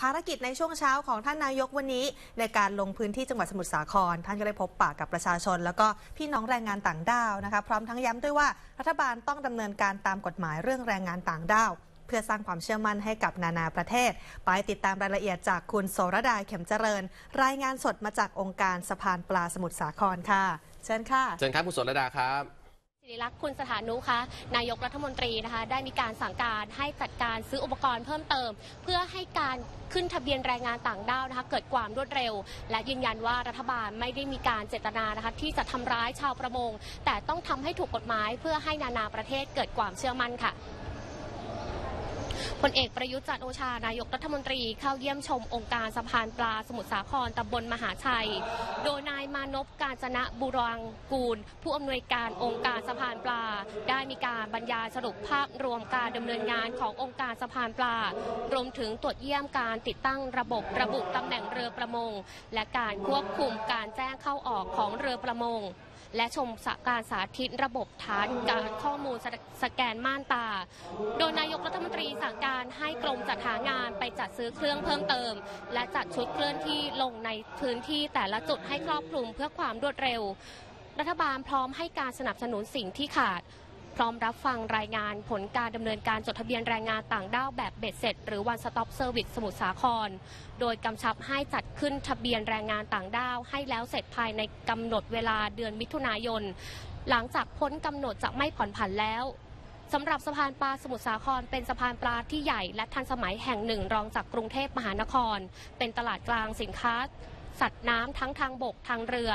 ภารกิจในช่วงเช้าของท่านนายกวันนี้ ในการลงพื้นที่จังหวัดสมุทรสาคร ท่านก็ได้พบปะกับประชาชน แล้วก็พี่น้องแรงงานต่างด้าวนะคะพร้อมทั้งย้ำด้วยว่ารัฐบาลต้องดำเนินการตามกฎหมายเรื่องแรงงานต่างด้าว เพื่อสร้างความเชื่อมั่นให้กับนานาประเทศ ไปติดตามรายละเอียดจากคุณโสรดาเข็มเจริญ รายงานสดมาจากองค์การสะพานปลาสมุทรสาครค่ะ เชิญค่ะเชิญครับคุณสรดาครับ ริลักษ์คุณสถานุคะนายกรัฐมนตรีนะคะ ได้มีการสั่งการให้จัดการซื้ออุปกรณ์เพิ่มเติม เพื่อให้การขึ้นทะเบียนแรงงานต่างด้าวนะคะ เกิดความรวดเร็ว และยืนยันว่ารัฐบาลไม่ได้มีการเจตนานะคะที่จะทำร้ายชาวประมง แต่ต้องทำให้ถูกกฎหมาย เพื่อให้นานาประเทศเกิดความเชื่อมั่นค่ะ พลเอกประยุทธ์จันโอชานายกรัฐมนตรีเข้าเยี่ยมชมองค์การสะพานปลาสมุทรสาครตำบลมหาชัย โดยนายมานพการจนะบุรังกูล ผู้อำนวยการองค์การสะพานปลา ได้มีการบรรยายสรุปภาพรวมการดำเนินงานขององค์การสะพานปลา รวมถึงตรวจเยี่ยมการติดตั้งระบบระบุตำแหน่งเรือประมง และการควบคุมการแจ้งเข้าออกของเรือประมง และชมสการสาธิตระบบฐานการข้อมูลสสแกนม่านตา โดยนายกรัฐมนตรีสั่งการให้กรมจัดหางานไปจัดซื้อเครื่องเพิ่มเติม และจัดชุดเคลื่อนที่ลงในพื้นที่แต่ละจุดให้ครอบคลุมเพื่อความรวดเร็ว รัฐบาลพร้อมให้การสนับสนุนสิ่งที่ขาด พร้อมรับฟังรายงานผลการดำเนินการจดทะเบียนแรงงานต่างด้าวแบบเบ็ดเสร็จ หรือ One Stop Service สมุทรสาคร โดยกำชับให้จัดขึ้นทะเบียนแรงงานต่างด้าว ให้แล้วเสร็จภายในกำหนดเวลาเดือนมิถุนายน หลังจากพ้นกำหนดจะไม่ผ่อนผันแล้วสำหรับสะพานปลาสมุทรสาคร เป็นสะพานปลาที่ใหญ่และทันสมัยแห่งหนึ่งรองจากกรุงเทพมหานคร เป็นตลาดกลางสินค้า สัตว์น้ำทั้งทางบกทางเรือ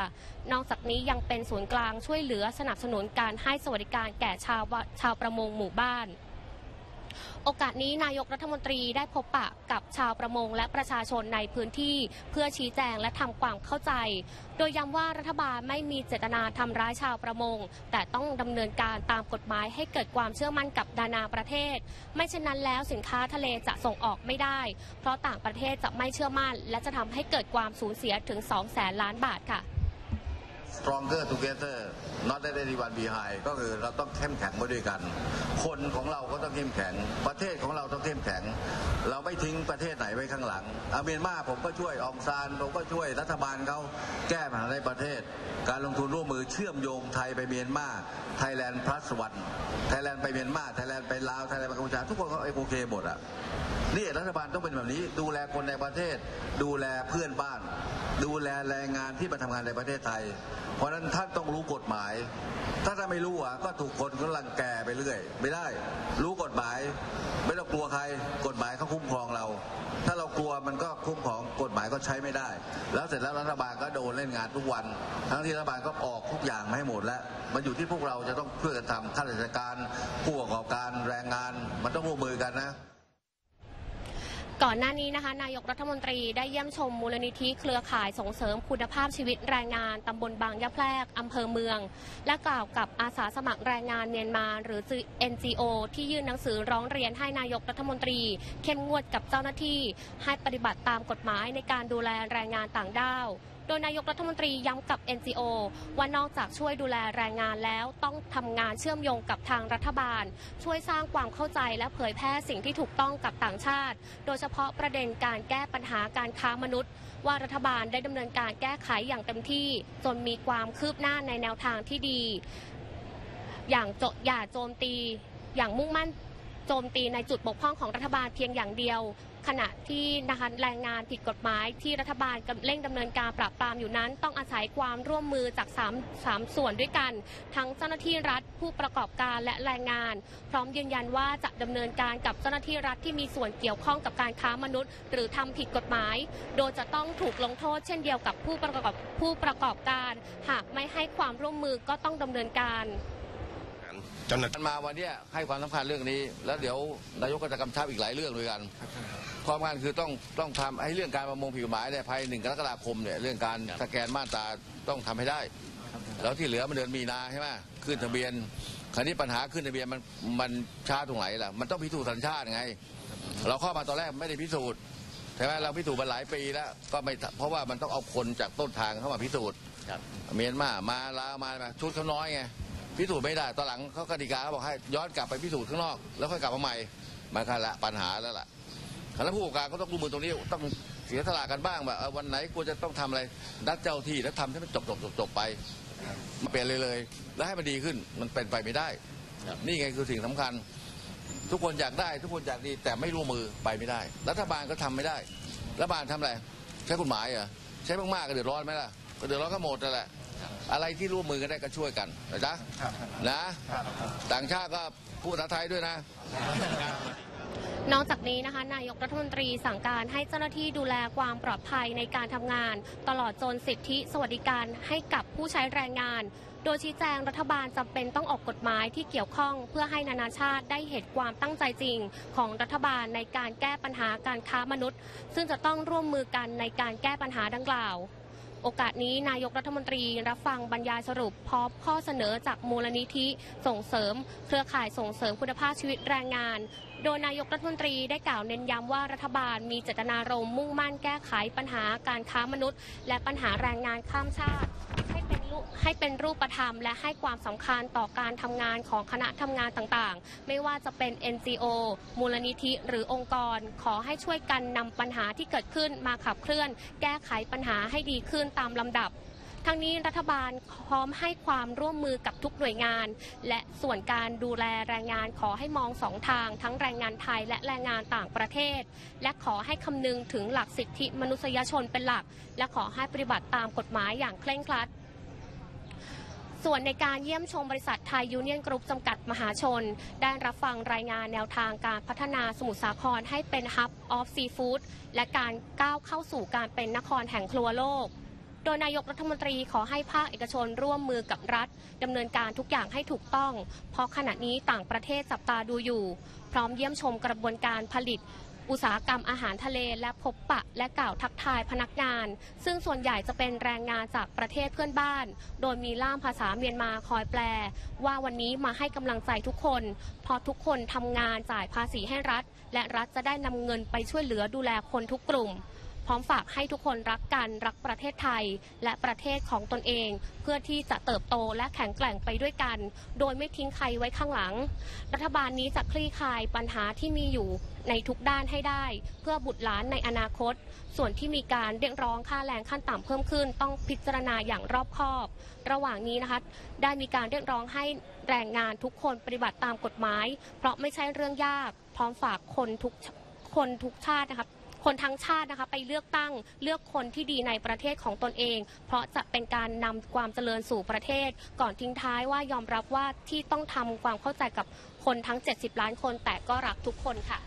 นอกจากนี้ยังเป็นศูนย์กลางช่วยเหลือสนับสนุนการให้สวัสดิการแก่ชาวชาวประมงหมู่บ้าน โอกาสนี้นายกรัฐมนตรีได้พบปะกับชาวประมงและประชาชนในพื้นที่ เพื่อชี้แจงและทำความเข้าใจ โดยย้ำว่ารัฐบาลไม่มีเจตนาทำร้ายชาวประมง แต่ต้องดำเนินการตามกฎหมายให้เกิดความเชื่อมั่นกับนานาประเทศ ไม่เช่นนั้นแล้วสินค้าทะเลจะส่งออกไม่ได้ เพราะต่างประเทศจะไม่เชื่อมั่น และจะทำให้เกิดความสูญเสียถึง2แสนล้านบาทค่ะ stronger together not let anyone behind ก็คือเราต้องเข้มแข็งมาด้วยกัน คนของเราก็ต้องเข้มแข็ง ประเทศของเราต้องเข้มแข็ง เราไม่ทิ้งประเทศไหนไว้ข้างหลังอาเมียนมาผมก็ช่วยองซานผมก็ช่วยรัฐบาลเขาแก้ปัญหาในประเทศ การลงทุนร่วมมือเชื่อมโยงไทยไปเมียนมา Thailand Plus One Thailand ไปเมียนมาไทยแลนด์ไปลาวไทยแลนด์ไปกัมพูชาทุกคนก็โอเคหมดอะ นี่รัฐบาลต้องเป็นแบบนี้ ดูแลคนในประเทศ ดูแลเพื่อนบ้าน ดูแลแรงงานที่มาทำงานในประเทศไทย เพราะฉะนั้นท่านต้องรู้กฎหมาย ถ้าท่านไม่รู้อะก็ถูกคนก็รังแกไปเรื่อย ไม่ได้ รู้กฎหมาย ไม่ต้องกลัวใคร กฎหมายเขาคุ้มครองเรา ถ้าเรากลัวมันก็คุ้มครองกฎหมายก็ใช้ไม่ได้ แล้วเสร็จแล้วรัฐบาลก็โดนเล่นงานทุกวัน ทั้งที่รัฐบาลก็ออกทุกอย่างมาให้หมดแล้ว มันอยู่ที่พวกเราจะต้องช่วยกันทำข้าราชการผู้ประกอบการแรงงาน มันต้องร่วมมือกันนะ ก่อนหน้านี้นะคะ นายกรัฐมนตรีได้เยี่ยมชมมูลนิธิเครือข่ายส่งเสริมคุณภาพชีวิตแรงงานตำบลบางยะแพรกอำเภอเมือง และกล่าวกับอาสาสมัครแรงงานเมียนมาหรือ NGO ที่ยื่นหนังสือร้องเรียนให้นายกรัฐมนตรี เข้มงวดกับเจ้าหน้าที่ ให้ปฏิบัติตามกฎหมายในการดูแลแรงงานต่างด้าว โดยนายกรัฐมนตรีย้ำกับ NGO ว่านอกจากช่วยดูแลแรงงานแล้วต้องทำงานเชื่อมโยงกับทางรัฐบาล ช่วยสร้างความเข้าใจและเผยแพร่สิ่งที่ถูกต้องกับต่างชาติ โดยเฉพาะประเด็นการแก้ปัญหาการค้ามนุษย์ ว่ารัฐบาลได้ดำเนินการแก้ไขอย่างเต็มที่ จนมีความคืบหน้าในแนวทางที่ดี อย่างโจอย่าโจมตีอย่างมุ่งมั่น โจมตีในจุดบกพร่องของรัฐบาลเพียงอย่างเดียว ขณะที่นะคะแรงงานผิดกฎหมายที่รัฐบาลกเร่งดำเนินการปราบปรามอยู่นั้น ต้องอาศัยความร่วมมือจาก3 3ส่วนด้วยกัน ทั้งเจ้าหน้าที่รัฐผู้ประกอบการและแรงงาน พร้อมยืนยันว่าจะดำเนินการกับเจ้าหน้าที่รัฐที่มีส่วนเกี่ยวข้องกับการค้ามนุษย์ หรือทำผิดกฎหมาย โดยจะต้องถูกลงโทษเช่นเดียวกับผู้ประกอบผู้ประกอบการ หากไม่ให้ความร่วมมือก็ต้องดำเนินการ เจ้าหน้าที่มันมาวันเนี้ยให้ความสำคัญเรื่องนี้ แล้วเดี๋ยวนายกก็จะกำชับอีกหลายเรื่องด้วยกันความสำคัญคือต้องต้องทำให้เรื่องการประมงผิดกฎหมายเนี่ยภายหนึ่งกรกฎาคมเนี่ยเรื่องการสแกนมาตราต้องทำให้ได้ แล้วที่เหลือมันเดือนมีนาใช่ไหมขึ้นทะเบียนคราวนี้ปัญหาขึ้นทะเบียนมันมันช้าตรงไหนล่ะมันต้องพิสูจน์สัญชาติไง เราเข้ามาตอนแรกไม่ได้พิสูจน์ใช่ไหมเราพิสูจน์มาหลายปีแล้วก็ไม่เพราะว่ามันต้องเอาคนจากต้นทางเข้ามาพิสูจน์เมียนมามาลาวมามาชุดเขาน้อยไง พิสูจน์ไม่ได้ตอนหลังเขากติกาเขาบอกให้ย้อนกลับไปพิสูจน์ข้างนอก แล้วค่อยกลับมาใหม่มันก็ละปัญหาแล้วล่ะคณะผู้ประกอบการก็ต้องร่วมมือตรงนี้ต้องเสียสละกันบ้างแบบวันไหนควรจะต้องทำอะไรนัดเจ้าที่แล้วทำให้มันจบจบจบจบไปมาเปลี่ยนเลยเลย แล้วให้มันดีขึ้นมันเป็นไปไม่ได้ นี่ไงคือสิ่งสำคัญ ทุกคนอยากได้ ทุกคนอยากดีแต่ไม่ร่วมมือไปไม่ได้ รัฐบาลก็ทำไม่ได้รัฐบาลทำอะไรใช้กฎหมายเหรอใช้มากๆก็เดือดร้อนไหมล่ะก็เดือดร้อนก็หมดนั่นแหละ อะไรที่ร่วมมือกันได้ก็ช่วยกันนะจ๊ะนะต่างชาติก็พูดภาษาไทยด้วยนะ นอกจากนี้นะคะนายกรัฐมนตรีสั่งการให้เจ้าหน้าที่ดูแลความปลอดภัยในการทำงาน ตลอดจนสิทธิสวัสดิการให้กับผู้ใช้แรงงาน โดยชี้แจงรัฐบาลจำเป็นต้องออกกฎหมายที่เกี่ยวข้องเพื่อให้นานาชาติได้เห็นความตั้งใจจริง ของรัฐบาลในการแก้ปัญหาการค้ามนุษย์ ซึ่งจะต้องร่วมมือกันในการแก้ปัญหาดังกล่าว โอกาสนี้นายกรัฐมนตรีรับฟังบรรยายสรุปพร้อมข้อเสนอจากมูลนิธิส่งเสริม เครือข่ายส่งเสริมคุณภาพชีวิตแรงงาน โดยนายกรัฐมนตรีได้กล่าวเน้นย้ำว่ารัฐบาลมีเจตนารมณ์มุ่งมั่นแก้ไขปัญหาการค้ามนุษย์ และปัญหาแรงงานข้ามชาติ ให้เป็นรูปให้เป็นรูปธรรม และให้ความสำคัญต่อการทำงานของคณะทำงานต่างๆ ไม่ว่าจะเป็น NGO มูลนิธิหรือองค์กร ขอให้ช่วยกันนำปัญหาที่เกิดขึ้นมาขับเคลื่อน แก้ไขปัญหาให้ดีขึ้นตามลำดับทั้งนี้รัฐบาลพร้อมให้ความร่วมมือกับทุกหน่วยงาน และส่วนการดูแลแรงงานขอให้มองสองทาง ทั้งแรงงานไทยและแรงงานต่างประเทศ และขอให้คำนึงถึงหลักสิทธิมนุษยชนเป็นหลัก และขอให้ปฏิบัติตามกฎหมายอย่างเคร่งครัด ส่วนในการเยี่ยมชมบริษัทไทยยูเนียนกรุ๊ปจำกัดมหาชน ได้รับฟังรายงานแนวทางการพัฒนาสมุทรสาครให้เป็น hub of seafoodและการก้าวเข้าสู่การเป็นนครแห่งครัวโลก โดยนายกรัฐมนตรีขอให้ภาคเอกชนร่วมมือกับรัฐดำเนินการทุกอย่างให้ถูกต้อง เพราะขณะนี้ต่างประเทศจับตาดูอยู่ พร้อมเยี่ยมชมกระบวนการผลิต อุตสาหกรรมอาหารทะเลและพบปะและกล่าวทักทายพนักงาน ซึ่งส่วนใหญ่จะเป็นแรงงานจากประเทศเพื่อนบ้าน โดยมีล่ามภาษาเมียนมาคอยแปล ว่าวันนี้มาให้กำลังใจทุกคน เพราะทุกคนทำงานจ่ายภาษีให้รัฐ และรัฐจะได้นำเงินไปช่วยเหลือดูแลคนทุกกลุ่ม พร้อมฝากให้ทุกคนรักกันรักประเทศไทย และประเทศของตนเอง เพื่อที่จะเติบโตและแข็งแกร่งไปด้วยกัน โดยไม่ทิ้งใครไว้ข้างหลัง รัฐบาลนี้จะคลี่คลายปัญหาที่มีอยู่ในทุกด้านให้ได้ เพื่อบุตรหลานในอนาคต ส่วนที่มีการเรียกร้องค่าแรงขั้นต่ำเพิ่มขึ้น ต้องพิจารณาอย่างรอบคอบ ระหว่างนี้นะคะได้มีการเรียกร้องให้แรงงานทุกคนปฏิบัติตามกฎหมาย เพราะไม่ใช่เรื่องยาก พร้อมฝากคนทุกคนทุกชาตินะคะ คนทั้งชาตินะคะไปเลือกตั้งเลือกคนที่ดีในประเทศของตนเอง เพราะจะเป็นการนำความเจริญสู่ประเทศ ก่อนทิ้งท้ายว่ายอมรับว่าที่ต้องทำความเข้าใจกับคนทั้ง 70 ล้านคนแต่ก็รักทุกคนค่ะ